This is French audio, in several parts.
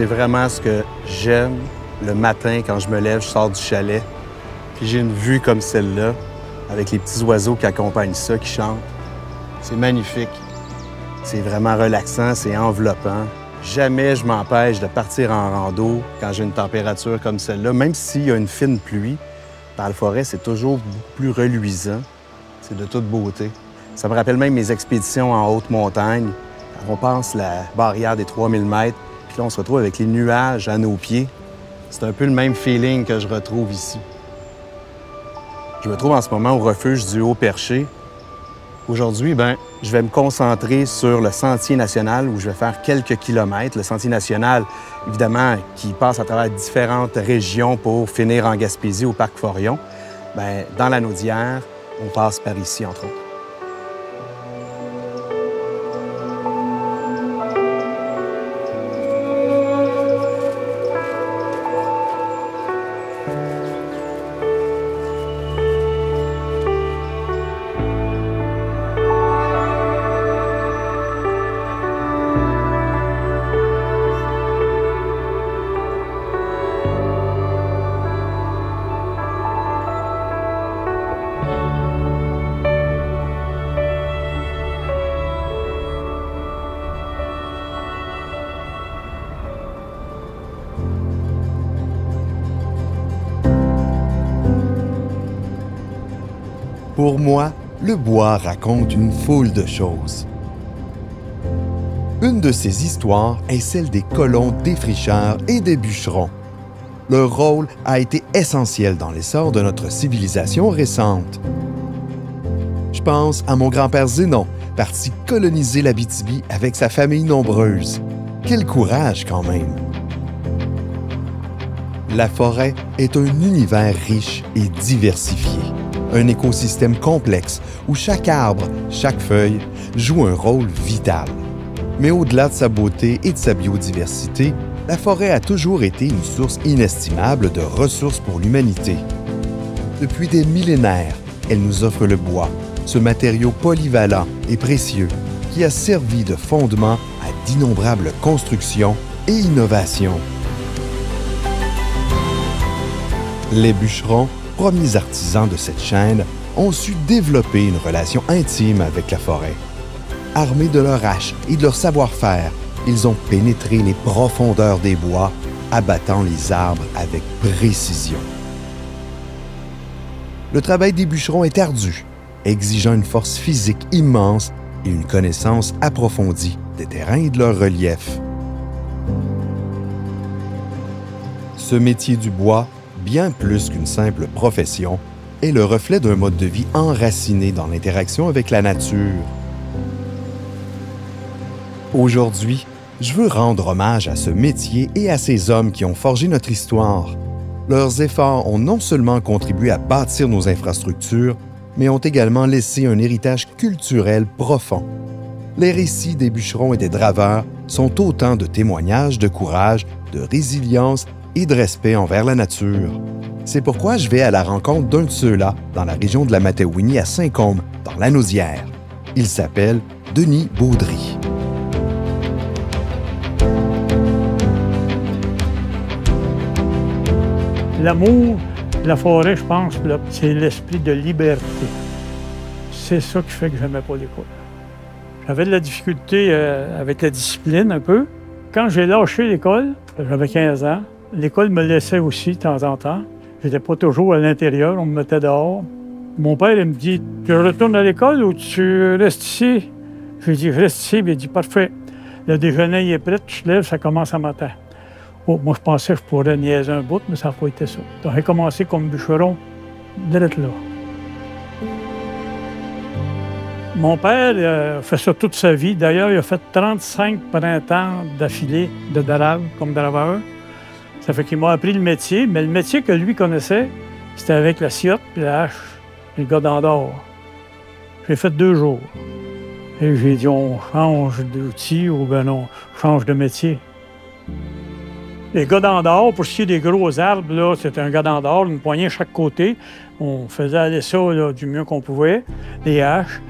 c'est vraiment ce que j'aime le matin quand je me lève, je sors du chalet, puis j'ai une vue comme celle-là, avec les petits oiseaux qui accompagnent ça, qui chantent. C'est magnifique. C'est vraiment relaxant, c'est enveloppant. Jamais je m'empêche de partir en rando quand j'ai une température comme celle-là, même s'il y a une fine pluie. Dans la forêt, c'est toujours plus reluisant. C'est de toute beauté. Ça me rappelle même mes expéditions en haute montagne. On passe la barrière des 3000 mètres, puis là, on se retrouve avec les nuages à nos pieds. C'est un peu le même feeling que je retrouve ici. Je me trouve en ce moment au refuge du Haut-Perché. Aujourd'hui, ben, je vais me concentrer sur le Sentier national où je vais faire quelques kilomètres. Le Sentier national, évidemment, qui passe à travers différentes régions pour finir en Gaspésie au Parc Forion. Bien, dans la Naudière, on passe par ici, entre autres. Pour moi, le bois raconte une foule de choses. Une de ces histoires est celle des colons défricheurs et des bûcherons. Leur rôle a été essentiel dans l'essor de notre civilisation récente. Je pense à mon grand-père Zénon, parti coloniser l'Abitibi avec sa famille nombreuse. Quel courage quand même! La forêt est un univers riche et diversifié un écosystème complexe où chaque arbre, chaque feuille joue un rôle vital. Mais au-delà de sa beauté et de sa biodiversité, la forêt a toujours été une source inestimable de ressources pour l'humanité. Depuis des millénaires, elle nous offre le bois, ce matériau polyvalent et précieux qui a servi de fondement à d'innombrables constructions et innovations. Les bûcherons premiers artisans de cette chaîne ont su développer une relation intime avec la forêt. Armés de leur hache et de leur savoir-faire, ils ont pénétré les profondeurs des bois, abattant les arbres avec précision. Le travail des bûcherons est ardu, exigeant une force physique immense et une connaissance approfondie des terrains et de leur relief. Ce métier du bois bien plus qu'une simple profession, est le reflet d'un mode de vie enraciné dans l'interaction avec la nature. Aujourd'hui, je veux rendre hommage à ce métier et à ces hommes qui ont forgé notre histoire. Leurs efforts ont non seulement contribué à bâtir nos infrastructures, mais ont également laissé un héritage culturel profond. Les récits des bûcherons et des draveurs sont autant de témoignages de courage, de résilience et de respect envers la nature. C'est pourquoi je vais à la rencontre d'un de ceux-là dans la région de la Matawini à Saint-Côme, dans la Nausière. Il s'appelle Denis Baudry. L'amour de la forêt, je pense, c'est l'esprit de liberté. C'est ça qui fait que je n'aimais pas l'école. J'avais de la difficulté euh, avec la discipline un peu. Quand j'ai lâché l'école, j'avais 15 ans, L'école me laissait aussi de temps en temps. J'étais pas toujours à l'intérieur, on me mettait dehors. Mon père, il me dit Tu retournes à l'école ou tu restes ici J'ai dit Je reste ici. Il dit Parfait. Le déjeuner est prêt, tu te lèves, ça commence à matin. Oh, moi, je pensais que je pourrais niaiser un bout, mais ça n'a pas été ça. Donc, j'ai commencé comme bûcheron, direct là. Mon père euh, fait ça toute sa vie. D'ailleurs, il a fait 35 printemps d'affilée de darab comme draveur. Ça fait qu'il m'a appris le métier, mais le métier que lui connaissait, c'était avec la ciotte puis la hache et le gars. J'ai fait deux jours. Et j'ai dit, on change d'outil ou ben on change de métier. Les gars d'or, pour ce qui est des gros arbres, là, c'était un gars une poignée à chaque côté. On faisait aller ça du mieux qu'on pouvait, les haches.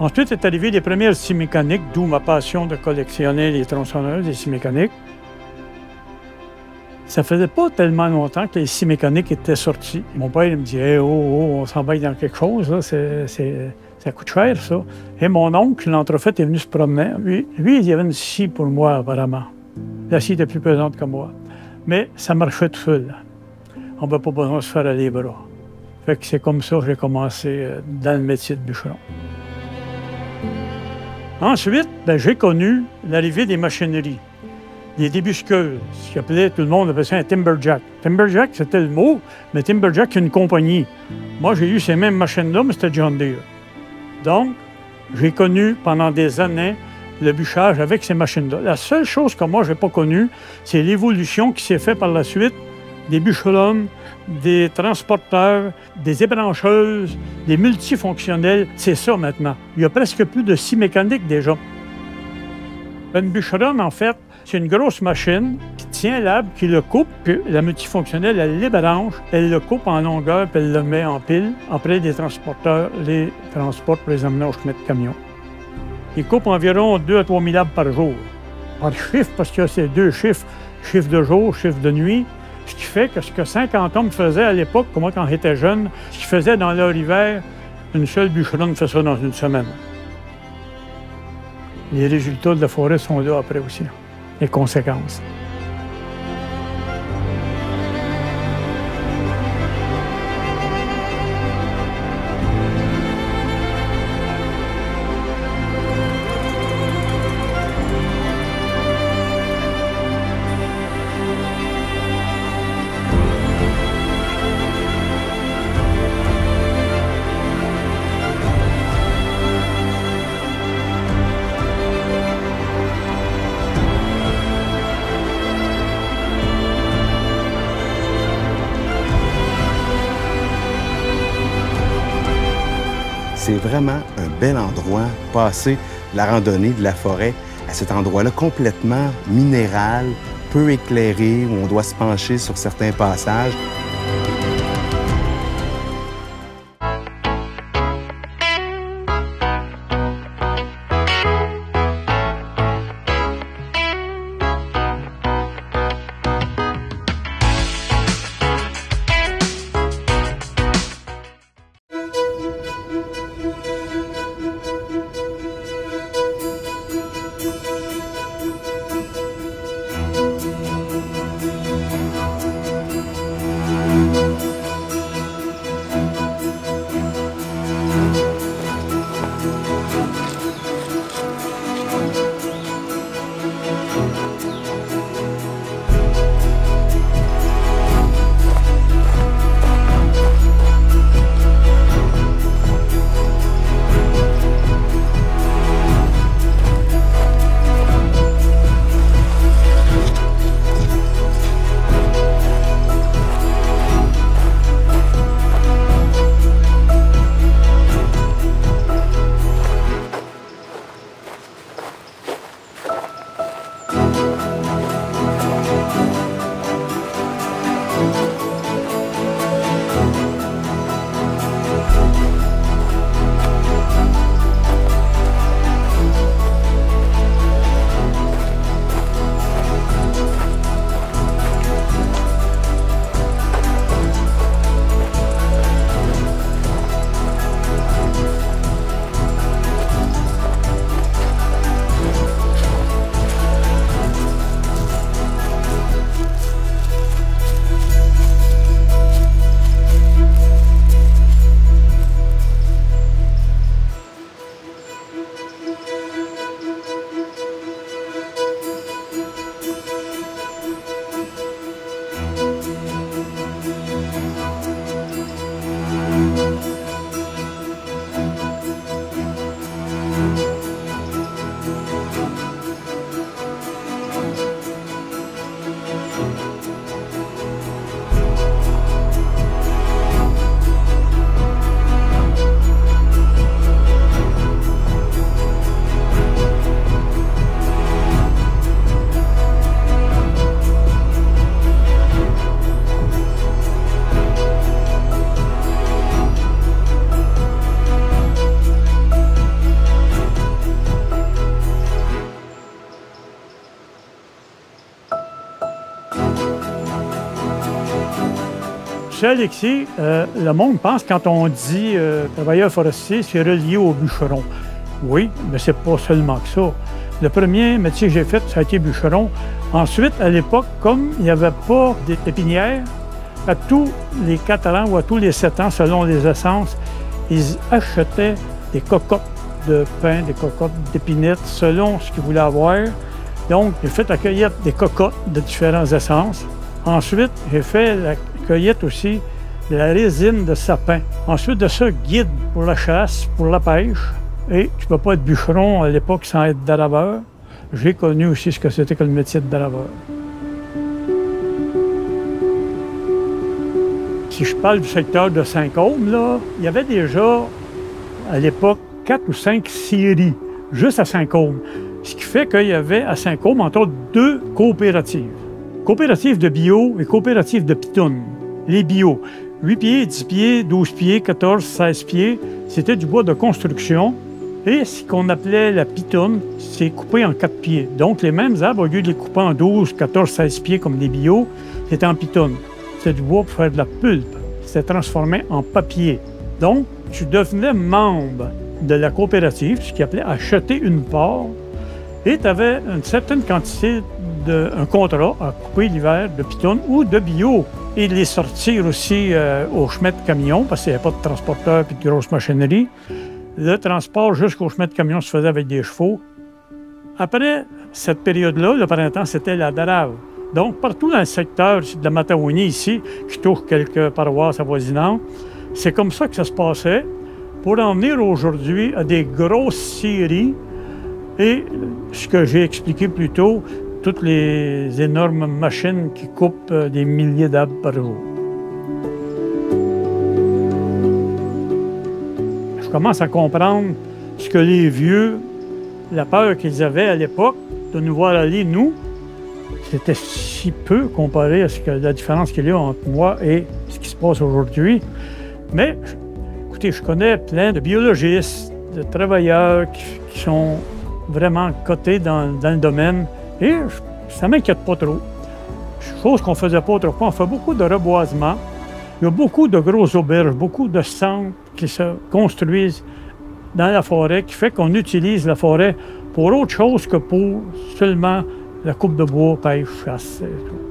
Ensuite est arrivé les premières scies mécaniques, d'où ma passion de collectionner les tronçonneuses, les scies mécaniques. Ça faisait pas tellement longtemps que les scie mécaniques étaient sortis. Mon père me disait oh, oh, on s'emballe dans quelque chose, là. Ça coûte cher, ça. Et mon oncle, l'entrefaite, est venu se promener. Lui, il y avait une scie pour moi, apparemment. La scie était plus pesante que moi. Mais ça marchait tout seul. On n'avait pas besoin de se faire aller les bras. Fait que c'est comme ça que j'ai commencé euh, dans le métier de bûcheron. Ensuite, ben, j'ai connu l'arrivée des machineries, des débusqueuses, ce tout le monde appelait ça un timberjack. Timberjack, c'était le mot, mais timberjack, c'est une compagnie. Moi, j'ai eu ces mêmes machines-là, mais c'était John Deere. Donc, j'ai connu pendant des années le bûchage avec ces machines-là. La seule chose que moi, je n'ai pas connue, c'est l'évolution qui s'est faite par la suite des bûcherons, des transporteurs, des ébrancheuses, des multifonctionnels. C'est ça maintenant. Il y a presque plus de scie mécanique déjà. Une bûcheronne, en fait, c'est une grosse machine qui tient l'arbre, qui le coupe, puis la multifonctionnelle, elle l'ébranche, elle le coupe en longueur, puis elle le met en pile. Après, les transporteurs les transportent pour les amener au chemin de camion. Ils coupent environ 2 à 3 000 arbres par jour. Par chiffre, parce que c'est deux chiffres, chiffre de jour, chiffre de nuit. Ce qui fait que ce que 50 hommes faisaient à l'époque, moi quand j'étais jeune, ce qu'ils faisaient dans leur hiver, une seule bûcheronne fait ça dans une semaine. Les résultats de la forêt sont là après aussi, les conséquences. Vraiment un bel endroit, passer la randonnée de la forêt à cet endroit-là complètement minéral, peu éclairé, où on doit se pencher sur certains passages. Alexis, euh, le monde pense quand on dit euh, travailleur forestier, c'est relié au bûcheron. Oui, mais c'est pas seulement que ça. Le premier métier que j'ai fait, ça a été bûcheron. Ensuite, à l'époque, comme il n'y avait pas d'épinière, à tous les quatre ans ou à tous les sept ans, selon les essences, ils achetaient des cocottes de pain, des cocottes d'épinettes, selon ce qu'ils voulaient avoir. Donc, j'ai fait la cueillette des cocottes de différentes essences. Ensuite, j'ai fait la cueillette aussi de la résine de sapin. Ensuite de ça, guide pour la chasse, pour la pêche. Et tu ne peux pas être bûcheron à l'époque sans être daraveur. J'ai connu aussi ce que c'était que le métier de daraveur. Si je parle du secteur de Saint-Côme, là, il y avait déjà, à l'époque, quatre ou cinq scieries, juste à Saint-Côme. Ce qui fait qu'il y avait à Saint-Côme, entre autres, deux coopératives. Coopérative de bio et coopérative de pitoune. Les bio, 8 pieds, 10 pieds, 12 pieds, 14, 16 pieds, c'était du bois de construction. Et ce qu'on appelait la pitoune, c'est coupé en 4 pieds. Donc, les mêmes arbres, au lieu de les couper en 12, 14, 16 pieds comme les bio, c'était en pitoune. C'était du bois pour faire de la pulpe. C'était transformé en papier. Donc, tu devenais membre de la coopérative, ce qui appelait acheter une part, et tu avais une certaine quantité de un contrat à couper l'hiver de piton ou de bio et les sortir aussi euh, au chemin de camion parce qu'il n'y avait pas de transporteur et de grosse machinerie. Le transport jusqu'au chemin de camion se faisait avec des chevaux. Après cette période-là, le printemps, c'était la darave. Donc, partout dans le secteur de la Matawini, ici, qui touche quelques paroisses avoisinantes, c'est comme ça que ça se passait pour en venir aujourd'hui à des grosses séries et ce que j'ai expliqué plus tôt, toutes les énormes machines qui coupent euh, des milliers d'arbres par jour. Je commence à comprendre ce que les vieux, la peur qu'ils avaient à l'époque de nous voir aller, nous, c'était si peu comparé à ce que, la différence qu'il y a entre moi et ce qui se passe aujourd'hui. Mais, écoutez, je connais plein de biologistes, de travailleurs qui, sont vraiment cotés dans, dans, le domaine et ça ne m'inquiète pas trop. Chose qu'on ne faisait pas autrefois, on fait beaucoup de reboisement. Il y a beaucoup de grosses auberges, beaucoup de centres qui se construisent dans la forêt, qui fait qu'on utilise la forêt pour autre chose que pour seulement la coupe de bois, pêche, chasse.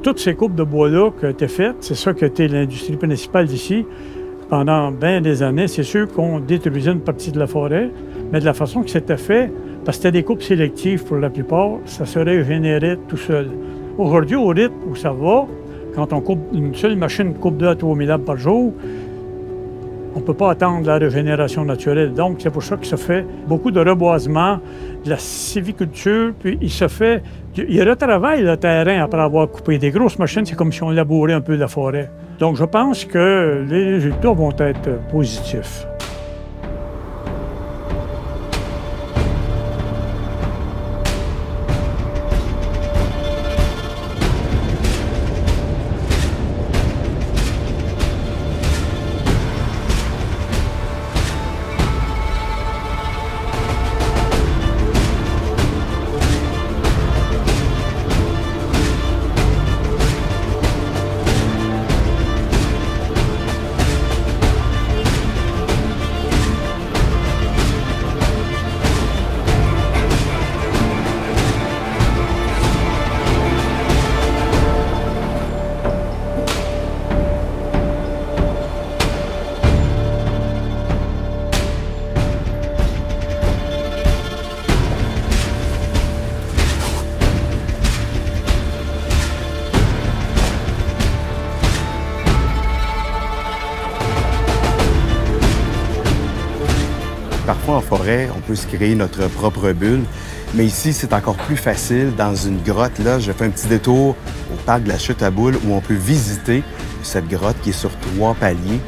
Toutes ces coupes de bois-là qui ont été faites, c'est ça qui a été l'industrie principale d'ici. Pendant bien des années, c'est sûr qu'on détruisait une partie de la forêt, mais de la façon que c'était fait, parce que c'était des coupes sélectives pour la plupart, ça se régénérait tout seul. Aujourd'hui, au rythme où ça va, quand on coupe une seule machine coupe 2 à 3 000 par jour, on ne peut pas attendre la régénération naturelle. Donc, c'est pour ça qu'il se fait beaucoup de reboisement, de la civiculture, puis il se fait... Il retravaille le terrain après avoir coupé des grosses machines. C'est comme si on labourait un peu la forêt. Donc, je pense que les résultats vont être positifs. Peut se créer notre propre bulle. Mais ici, c'est encore plus facile. Dans une grotte, là, je fais un petit détour au parc de la Chute à Boules où on peut visiter cette grotte qui est sur trois paliers,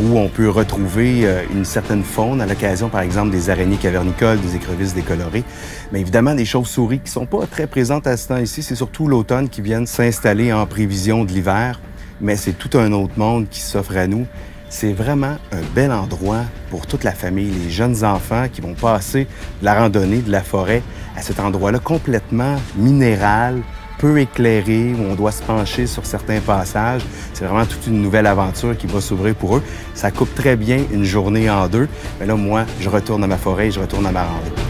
où on peut retrouver euh, une certaine faune à l'occasion, par exemple, des araignées cavernicoles, des écrevisses décolorées. Mais évidemment, des chauves-souris qui sont pas très présentes à ce temps ici. C'est surtout l'automne qui viennent s'installer en prévision de l'hiver. Mais c'est tout un autre monde qui s'offre à nous. C'est vraiment un bel endroit pour toute la famille, les jeunes enfants qui vont passer de la randonnée de la forêt à cet endroit-là complètement minéral, peu éclairé, où on doit se pencher sur certains passages. C'est vraiment toute une nouvelle aventure qui va s'ouvrir pour eux. Ça coupe très bien une journée en deux. Mais là, moi, je retourne à ma forêt, je retourne à ma randonnée.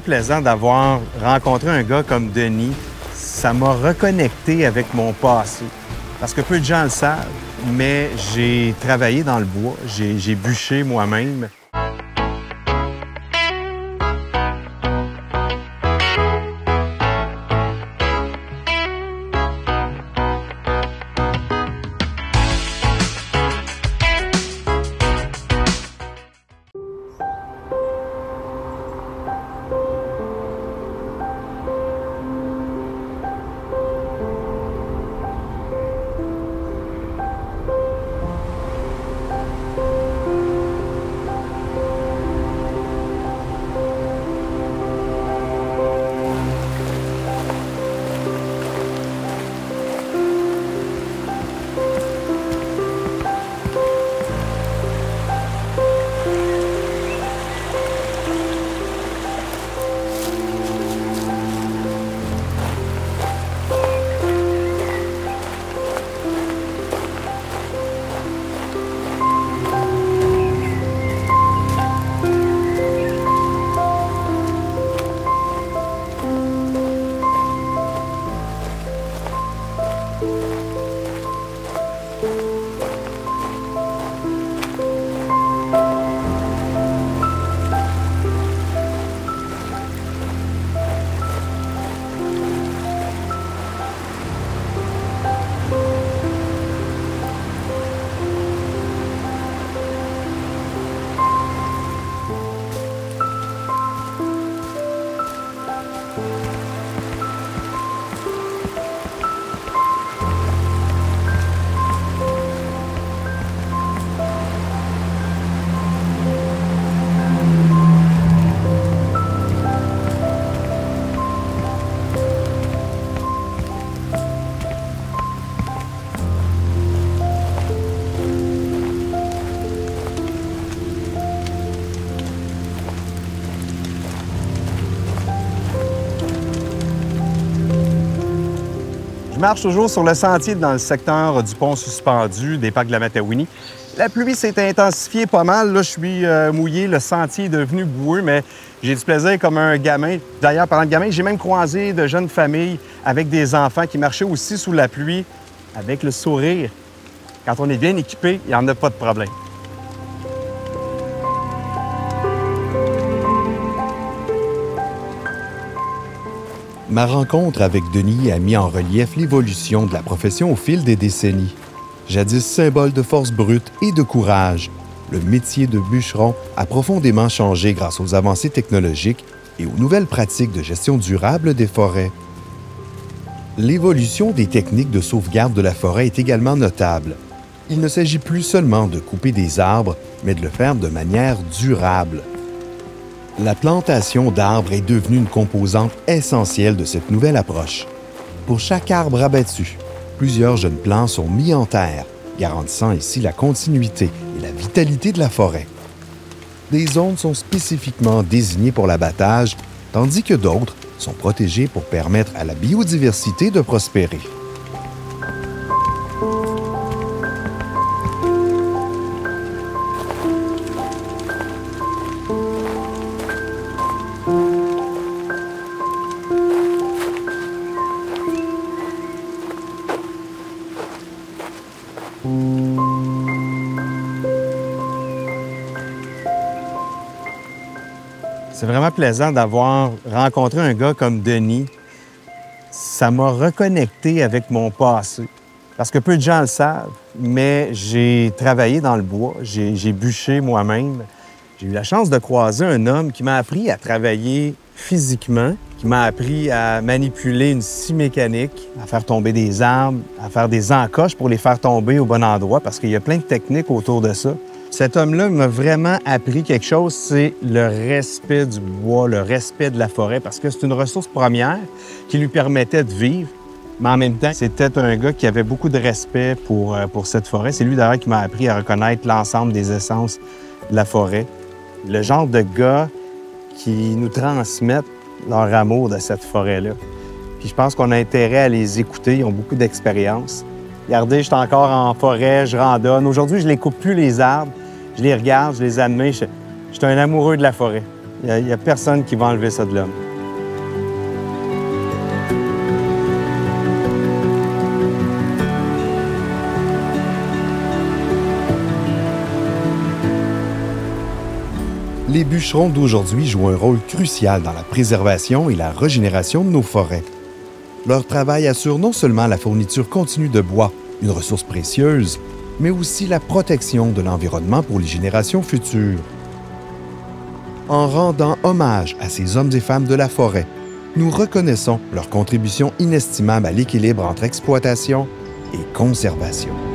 Plaisant d'avoir rencontré un gars comme Denis. Ça m'a reconnecté avec mon passé. Parce que peu de gens le savent, mais j'ai travaillé dans le bois, j'ai bûché moi-même. Je marche toujours sur le sentier dans le secteur du pont suspendu des parcs de la Matawini. La pluie s'est intensifiée pas mal. Là, je suis euh, mouillé, le sentier est devenu boueux, mais j'ai du plaisir comme un gamin. D'ailleurs, parlant de gamin, j'ai même croisé de jeunes familles avec des enfants qui marchaient aussi sous la pluie avec le sourire. Quand on est bien équipé, il n'y en a pas de problème. Ma rencontre avec Denis a mis en relief l'évolution de la profession au fil des décennies. Jadis symbole de force brute et de courage, le métier de bûcheron a profondément changé grâce aux avancées technologiques et aux nouvelles pratiques de gestion durable des forêts. L'évolution des techniques de sauvegarde de la forêt est également notable. Il ne s'agit plus seulement de couper des arbres, mais de le faire de manière durable. La plantation d'arbres est devenue une composante essentielle de cette nouvelle approche. Pour chaque arbre abattu, plusieurs jeunes plants sont mis en terre, garantissant ainsi la continuité et la vitalité de la forêt. Des zones sont spécifiquement désignées pour l'abattage, tandis que d'autres sont protégées pour permettre à la biodiversité de prospérer. Plaisant d'avoir rencontré un gars comme Denis. Ça m'a reconnecté avec mon passé. Parce que peu de gens le savent, mais j'ai travaillé dans le bois, j'ai bûché moi-même. J'ai eu la chance de croiser un homme qui m'a appris à travailler physiquement, qui m'a appris à manipuler une scie mécanique, à faire tomber des arbres, à faire des encoches pour les faire tomber au bon endroit, parce qu'il y a plein de techniques autour de ça. Cet homme-là m'a vraiment appris quelque chose, c'est le respect du bois, le respect de la forêt, parce que c'est une ressource première qui lui permettait de vivre. Mais en même temps, c'était un gars qui avait beaucoup de respect pour, euh, pour cette forêt. C'est lui d'ailleurs qui m'a appris à reconnaître l'ensemble des essences de la forêt. Le genre de gars qui nous transmettent leur amour de cette forêt-là. Puis je pense qu'on a intérêt à les écouter. Ils ont beaucoup d'expérience. Regardez, je suis encore en forêt, je randonne. Aujourd'hui, je les coupe plus les arbres. Je les regarde, je les admire. Je, suis un amoureux de la forêt. Il n'y a, personne qui va enlever ça de l'homme. Les bûcherons d'aujourd'hui jouent un rôle crucial dans la préservation et la régénération de nos forêts. Leur travail assure non seulement la fourniture continue de bois, une ressource précieuse, mais aussi la protection de l'environnement pour les générations futures. En rendant hommage à ces hommes et femmes de la forêt, nous reconnaissons leur contribution inestimable à l'équilibre entre exploitation et conservation.